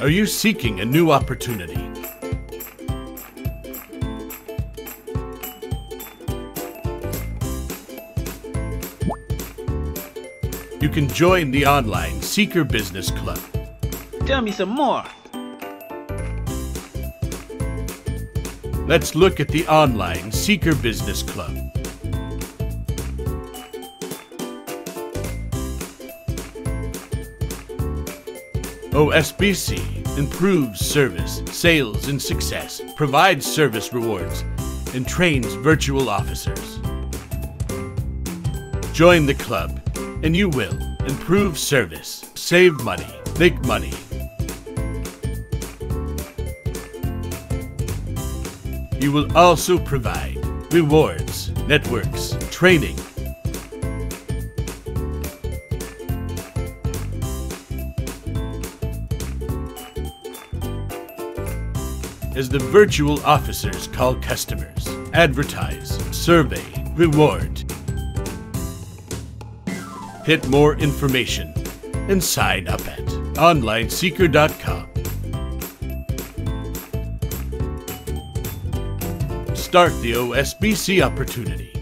Are you seeking a new opportunity? You can join the online Seeker Business Club. Tell me some more. Let's look at the online Seeker Business Club. OSBC improves service, sales, and success, provides service rewards, and trains virtual officers. Join the club, and you will improve service, save money, make money. You will also provide rewards, networks, training, as the virtual officers call customers, advertise, survey, reward. Hit more information and sign up at onlineseeker.com. Start the OSBC opportunity.